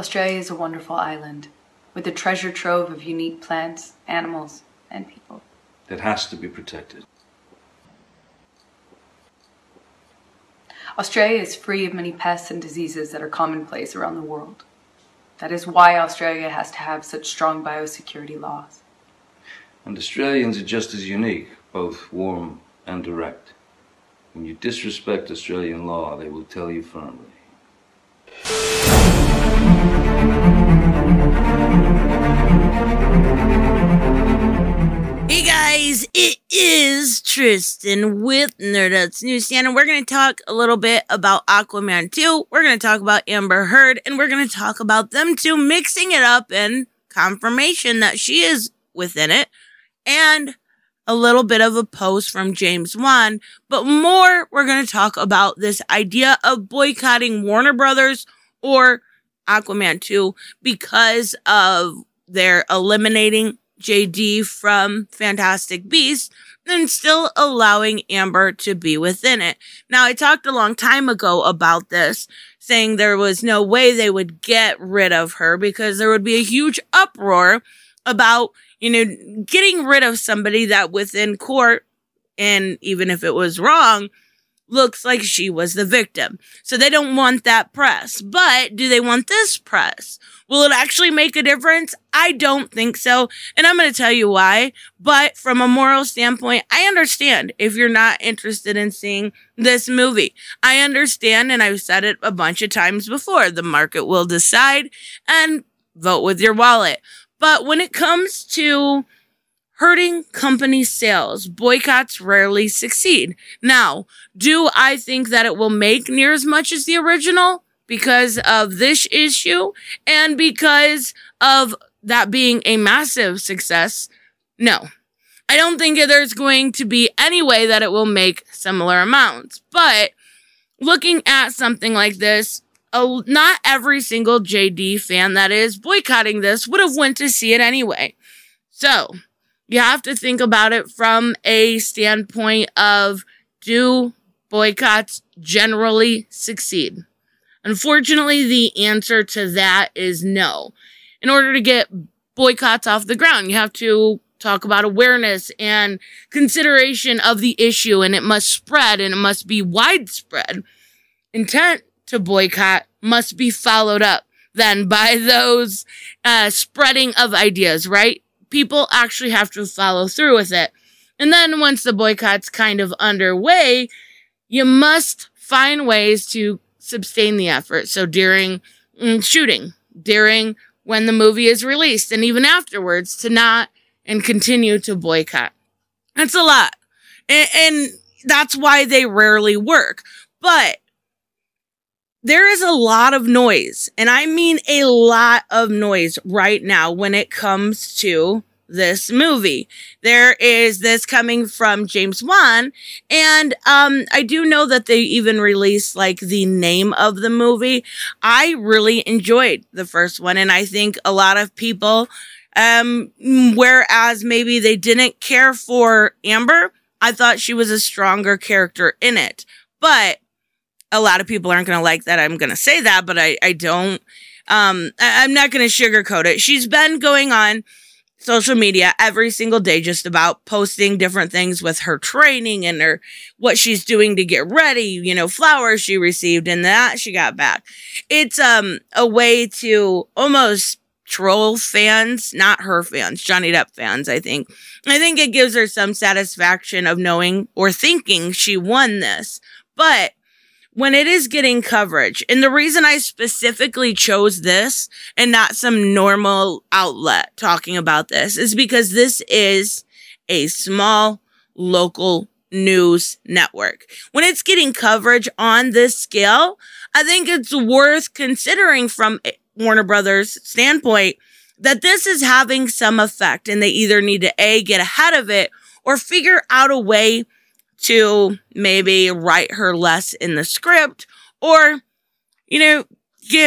Australia is a wonderful island with a treasure trove of unique plants, animals, and people. That has to be protected. Australia is free of many pests and diseases that are commonplace around the world. That is why Australia has to have such strong biosecurity laws. And Australians are just as unique, both warm and direct. When you disrespect Australian law, they will tell you firmly. Guys, it is Tristan with Nerdette's Newsstand, and we're going to talk a little bit about Aquaman 2. We're going to talk about Amber Heard, and we're going to talk about them two mixing it up and confirmation that she is within it, and a little bit of a post from James Wan. But more, we're going to talk about this idea of boycotting Warner Brothers or Aquaman 2 because of their eliminating JD from Fantastic Beasts and still allowing Amber to be within it. Now, I talked a long time ago about this, saying there was no way they would get rid of her because there would be a huge uproar about, you know, getting rid of somebody that within court, and even if it was wrong, looks like she was the victim. So they don't want that press. But do they want this press? Will it actually make a difference? I don't think so. And I'm going to tell you why. But from a moral standpoint, I understand if you're not interested in seeing this movie. I understand, and I've said it a bunch of times before the market will decide and vote with your wallet. But when it comes to hurting company sales. Boycotts rarely succeed. Now, do I think that it will make near as much as the original because of this issue and because of that being a massive success? No. I don't think there's going to be any way that it will make similar amounts. But looking at something like this, uh, not every single JD fan that is boycotting this would have went to see it anyway. So, you have to think about it from a standpoint of do boycotts generally succeed? Unfortunately, the answer to that is no. In order to get boycotts off the ground, you have to talk about awareness and consideration of the issue, and it must spread and it must be widespread. Intent to boycott must be followed up then by those uh, spreading of ideas, right? People actually have to follow through with it. And then once the boycott's kind of underway, you must find ways to sustain the effort. So during mm, shooting, during when the movie is released, and even afterwards to not and continue to boycott. That's a lot. And, and that's why they rarely work. But there is a lot of noise, and I mean a lot of noise right now when it comes to this movie. There is this coming from James Wan, and um, I do know that they even released like the name of the movie. I really enjoyed the first one, and I think a lot of people, um, whereas maybe they didn't care for Amber, I thought she was a stronger character in it, but a lot of people aren't going to like that. I'm going to say that, but I, I don't, um, I, I'm not going to sugarcoat it. She's been going on social media every single day, just about posting different things with her training and her, what she's doing to get ready, you know, flowers she received and that she got back. It's, um, a way to almost troll fans, not her fans, Johnny Depp fans, I think. I think it gives her some satisfaction of knowing or thinking she won this. But when it is getting coverage. And the reason I specifically chose this and not some normal outlet talking about this is because this is a small local news network. When it's getting coverage on this scale, I think it's worth considering from Warner Brothers standpoint that this is having some effect and they either need to A, get ahead of it or figure out a way to maybe write her less in the script or, you know,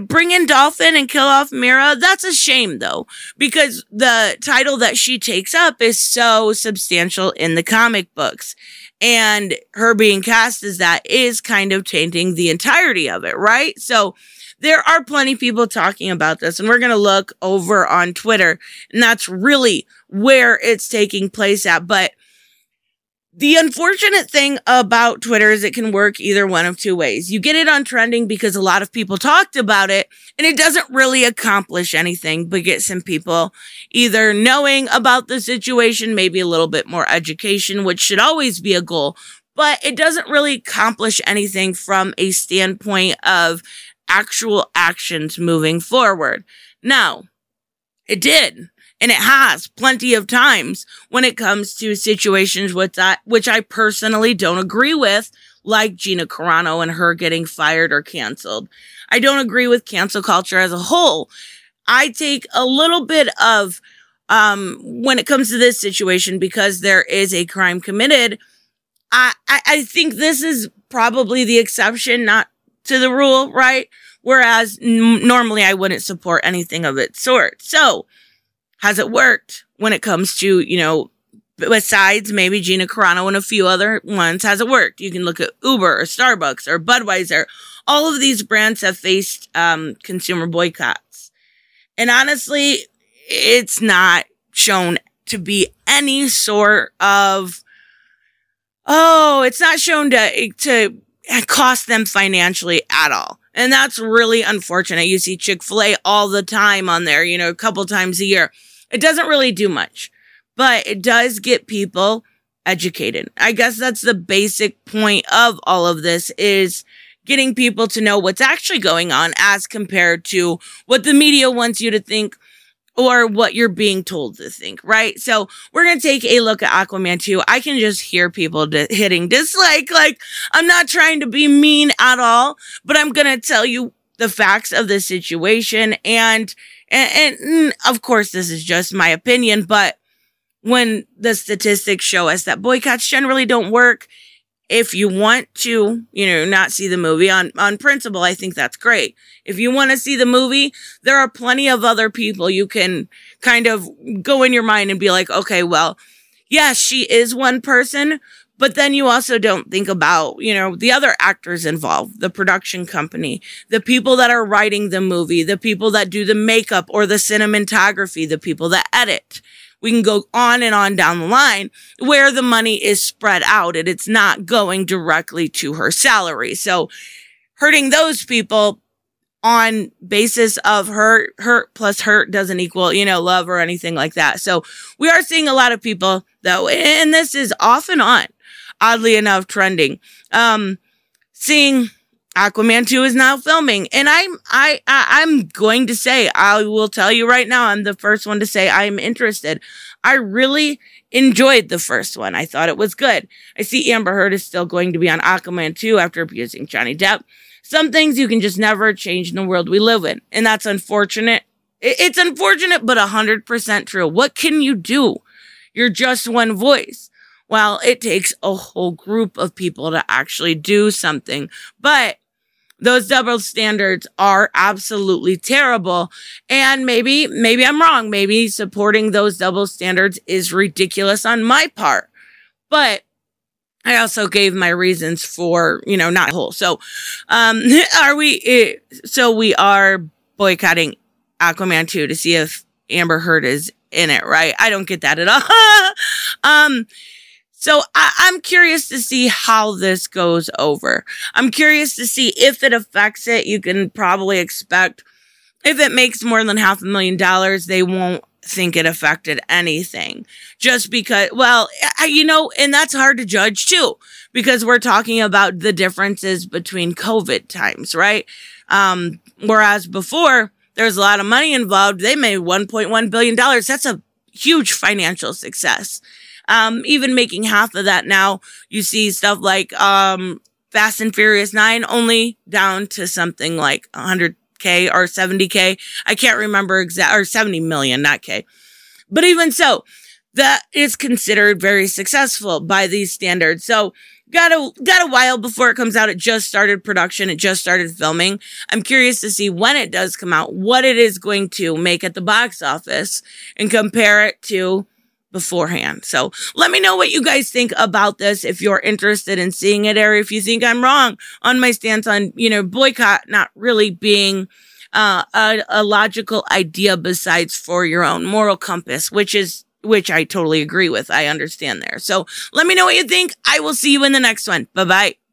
bring in Dolphin and kill off Mera. That's a shame though, because the title that she takes up is so substantial in the comic books. And her being cast as that is kind of tainting the entirety of it, right? So there are plenty of people talking about this, and we're going to look over on Twitter, and that's really where it's taking place at. But the unfortunate thing about Twitter is it can work either one of two ways. You get it on trending because a lot of people talked about it and it doesn't really accomplish anything but get some people either knowing about the situation, maybe a little bit more education, which should always be a goal, but it doesn't really accomplish anything from a standpoint of actual actions moving forward. Now, it did and it has plenty of times when it comes to situations with that, which I personally don't agree with, like Gina Carano and her getting fired or canceled. I don't agree with cancel culture as a whole. I take a little bit of, um, when it comes to this situation, because there is a crime committed. I, I, I think this is probably the exception, not to the rule, right? Whereas n- normally I wouldn't support anything of its sort. So, has it worked when it comes to, you know, besides maybe Gina Carano and a few other ones, has it worked? You can look at Uber or Starbucks or Budweiser. All of these brands have faced um, consumer boycotts. And honestly, it's not shown to be any sort of, oh, it's not shown to, to cost them financially at all. And that's really unfortunate. You see Chick fil A all the time on there, you know, a couple times a year. It doesn't really do much, but it does get people educated. I guess that's the basic point of all of this is getting people to know what's actually going on as compared to what the media wants you to think or what you're being told to think, right? So we're going to take a look at Aquaman 2. I can just hear people di- hitting dislike. Like, I'm not trying to be mean at all, but I'm going to tell you the facts of the situation and and, and mm, of course, this is just my opinion, but when the statistics show us that boycotts generally don't work, if you want to, you know, not see the movie on, on principle, I think that's great. If you want to see the movie, there are plenty of other people you can kind of go in your mind and be like, okay, well, yes, she is one person, but then you also don't think about, you know, the other actors involved, the production company, the people that are writing the movie, the people that do the makeup or the cinematography, the people that edit. We can go on and on down the line where the money is spread out and it's not going directly to her salary. So hurting those people on basis of hurt, hurt plus hurt doesn't equal, you know, love or anything like that. So we are seeing a lot of people though, and this is off and on oddly enough, trending. Um, seeing Aquaman 2 is now filming. And I'm, I, I, I'm going to say, I will tell you right now, I'm the first one to say I'm interested. I really enjoyed the first one. I thought it was good. I see Amber Heard is still going to be on Aquaman 2 after abusing Johnny Depp. Some things you can just never change in the world we live in. And that's unfortunate. It's unfortunate, but 100% true. What can you do? You're just one voice. Well, it takes a whole group of people to actually do something. But those double standards are absolutely terrible. And maybe, maybe I'm wrong. Maybe supporting those double standards is ridiculous on my part. But I also gave my reasons for, you know, not whole. So, um, are we, eh, so we are boycotting Aquaman 2 to see if Amber Heard is in it, right? I don't get that at all. um, so I, am curious to see how this goes over. I'm curious to see if it affects it. You can probably expect if it makes more than half a million dollars, they won't think it affected anything just because, well, you know, and that's hard to judge too, because we're talking about the differences between COVID times, right? Um, whereas before there's a lot of money involved, they made $1.1 billion. That's a huge financial success. Um, even making half of that now, you see stuff like, um, Fast and Furious 9 only down to something like 100K or 70K. I can't remember exact, or 70 million, not K. But even so, that is considered very successful by these standards. So, got a got a while before it comes out. It just started production. It just started filming. I'm curious to see when it does come out, what it is going to make at the box office, and compare it to beforehand. So let me know what you guys think about this if you're interested in seeing it or if you think I'm wrong on my stance on, you know, boycott not really being uh, a, a logical idea besides for your own moral compass, which is which I totally agree with. I understand there. So let me know what you think. I will see you in the next one. Bye bye.